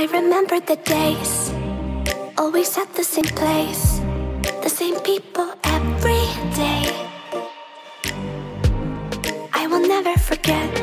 I remember the days, always at the same place, the same people every day. I will never forget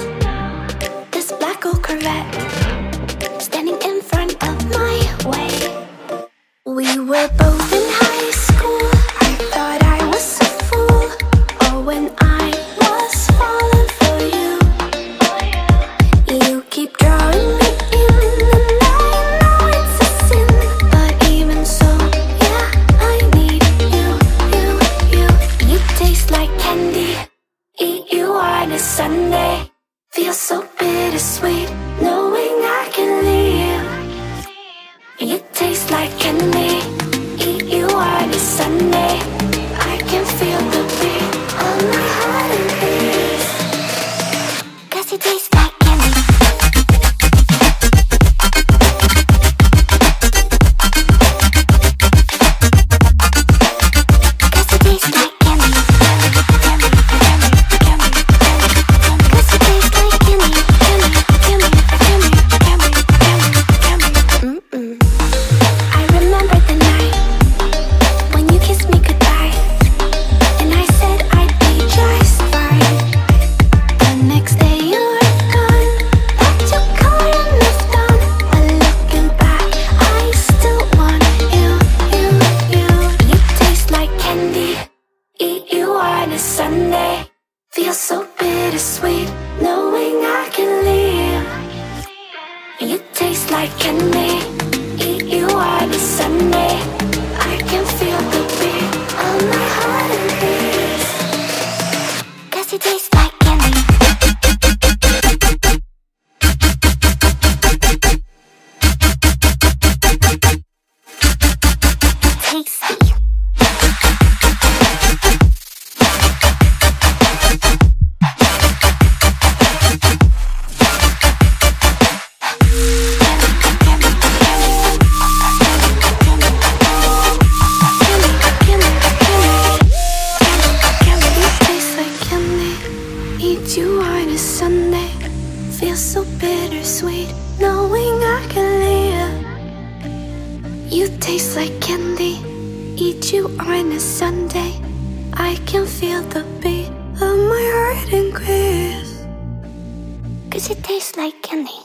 a Sunday. Feels so bittersweet, knowing I can leave. You taste like candy. Eat you on a Sunday. I can feel the beat on my heart and beats. Cause you taste like a Sunday. Feels so bittersweet, knowing I can leave. You taste like candy. Eat you on a Sunday. I can feel the beat on my heart and beats. Cause you taste Eat you on a Sunday. Feel so bittersweet, knowing I can live. You taste like candy. Eat you on a Sunday. I can feel the beat of my heart increase. Cause it tastes like candy.